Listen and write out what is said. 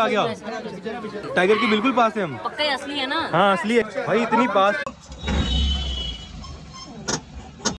आ गया। टाइगर की बिल्कुल पास है हम। पक्का असली है ना? हाँ असली है। भाई इतनी पास